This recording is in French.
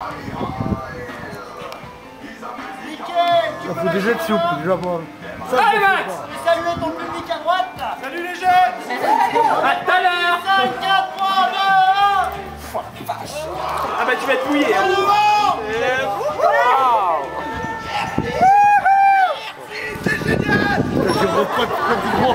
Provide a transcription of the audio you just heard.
Ça fout des jets de soupe, déjà pas. Ça, Allez, Max pas. Ton public à droite là Salut les jeunes À tout à l'heure 5, 4, 3, 2, 1 vache Ah bah tu vas être mouillé hein. Je reprends pratiquement